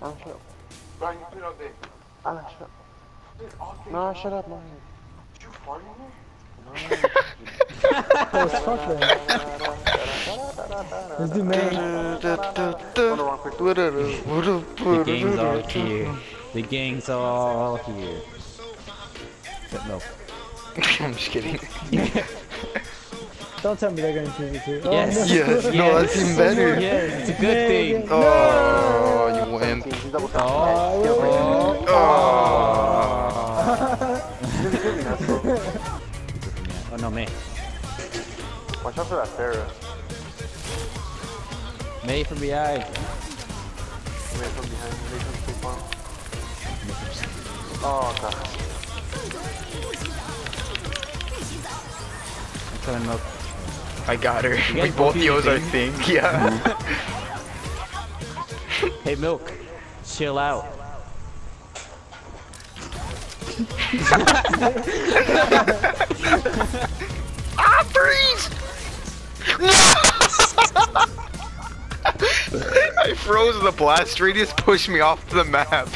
Oh, shut up. Brian, you put it out there. Alan, shut up. Put it out there. No, shut up, man. Did you fart in there? Oh, fuck that. Let's do main. The gang's all here. The gang's all here. But no. I'm just kidding. Don't tell me they're gonna choose it too. Oh, Yes. no. Yes, no, that's even better. Yes, it's a good thing. Oh, you. Oh, Oh. Oh. Oh no, Mei. Watch out for that Zarya. Mei from behind. Wait from behind. They come too far. Oh, God. I'm coming milk. I got her. We both both use use our thing? thing. Yeah. Hey, milk. Chill out. ah, freeze! I froze the blast radius pushed me off the map.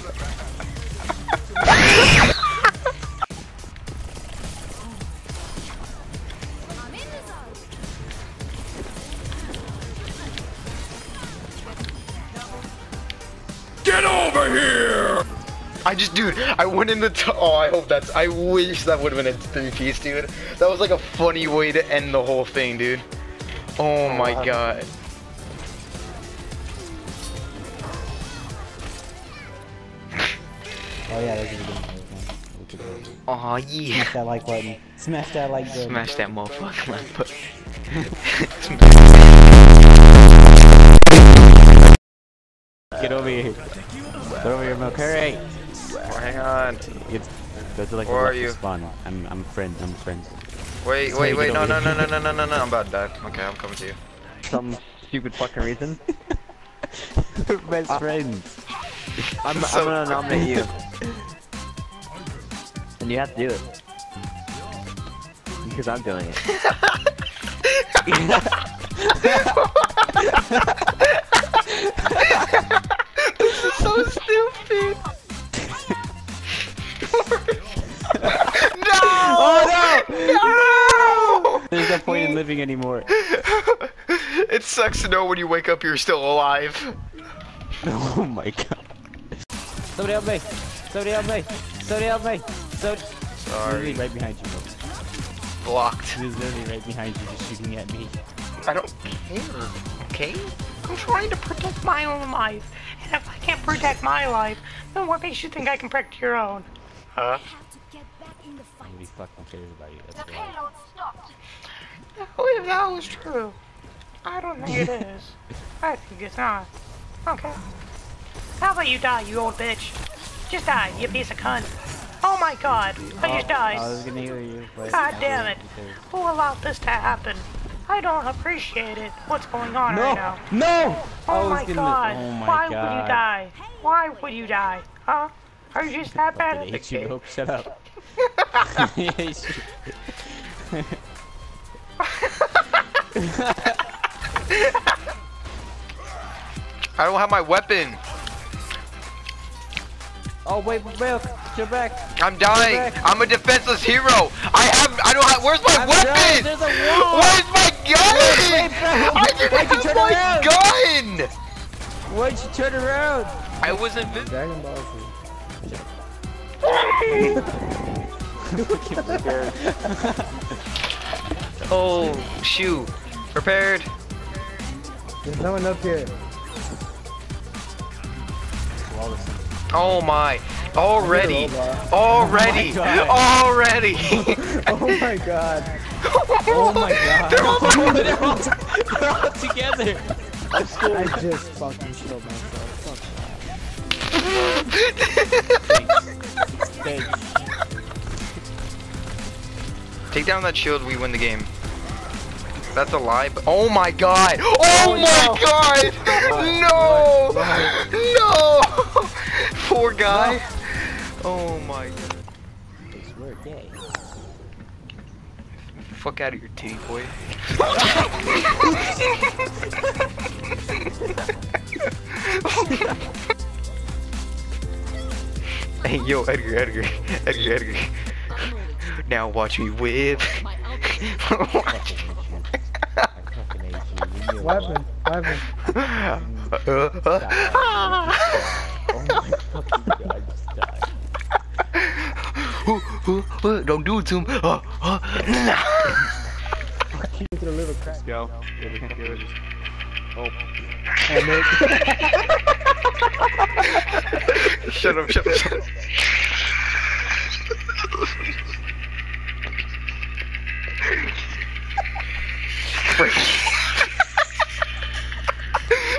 Over here! I just, dude, I went in the t- Oh, I hope that's. I wish that would have been a three piece, dude. That was like a funny way to end the whole thing, dude. Oh, oh my god. Oh yeah, that's a good one. Oh yeah. Smash that like button. Smash that like button. Smash that motherfucker like button. Get over here. Get over here, milk. Hurry. Hang on. Get, go to like Where are you? spawn. I'm I'm friends. I'm friends. Wait, Sorry, wait, wait. No, no, no, no, no, no, no, no. I'm about to die. Okay, I'm coming to you. some stupid fucking reason. We're best uh, friends. I'm, So- I'm gonna nominate you. And you have to do it. Because I'm doing it. Living anymore. it sucks to know when you wake up you're still alive. Oh my god. Somebody help me! Somebody help me! Somebody help me! So Sorry. literally right behind you, milk. Blocked. He was literally right behind you, just shooting at me. I don't care, okay? I'm trying to protect my own life. And if I can't protect my life, then what makes you think I can protect your own? Huh? Nobody fucking cares about you. That's why. What that was true? I don't think it is. I think it's not. Okay. How about you die, you old bitch? Just die, you piece of cunt. Oh my god, I just I was died. gonna heal you, God damn it. Who allowed this to happen? I don't appreciate it. What's going on right now? No! Oh my gonna- god. Oh my Why god. would you die? Why would you die? Huh? Are you just that bad at the game? Shut up. I hate you. I don't have my weapon. Oh wait, milk, you're back. I'm dying. back. I'm a defenseless hero. I have. I don't have. Where's my I'm weapon? dying, a. Where's my gun? Wait, bro. I didn't Why'd you have turn my around? gun. Why'd you turn around? I was invisible. Dragon Ball Z. oh shoot! Prepared. There's no one up here. Oh my! Already! Already! God. Already! Oh my god. Oh my god. They're all oh they're, all, they're all together. I just fucking killed myself. Fuck. Thanks. Take down that shield, we win the game. That's a lie, but oh my god! Oh, oh my god! No! No! Poor guy. Oh my god. Thanks, we're gay. Fuck out of your titty, boy. Hey, yo, Edgar, Edgar, Edgar, Edgar. Now watch me whip. watch. What happened? What happened? Uh, ah. Oh my fucking god, I just died. Don't do it to him. Uh, uh, nah. Into the little crack. Go. Get it, get it. Oh. Oh, mate. Shut up, shut up, shut up.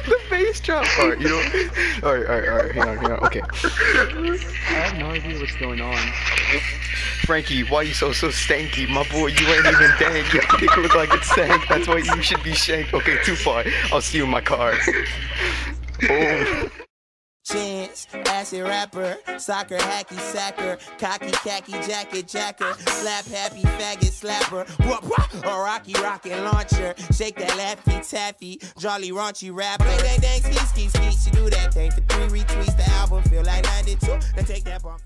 The bass drop. Alright, you know. Alright, alright, alright. Hang on, hang on. Okay. I have no idea what's going on. Frankie, why you so so stanky? My boy, you ain't even dank. Your dick look like it's stank. That's why you should be shanked. Okay, too far. I'll see you in my car. Boom. Oh. Chance, acid rapper, soccer hacky sacker, cocky khaki jacket jacker, slap happy faggot slapper, wah, wah, a rocky rocket launcher, shake that laffy taffy, jolly raunchy rap, bang bang dang ski ski ski, she do that thing for three retweets, the album feel like 92, now take that bumpy.